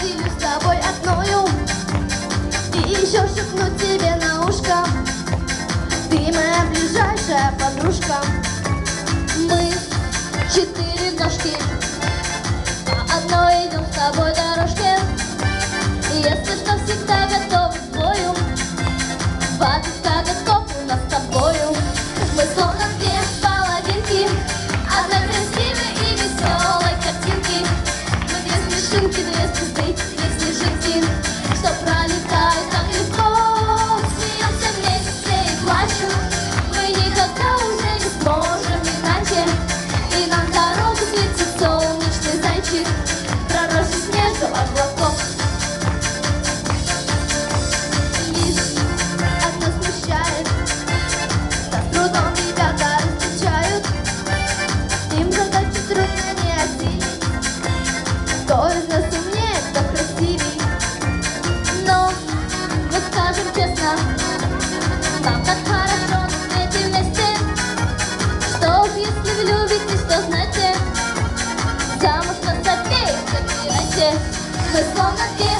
ходили с тобой одною. И еще шепну тебе на ушко. Ты моя ближайшая подружка. Мы четыре ножки Cause on the day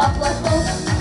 Só plantão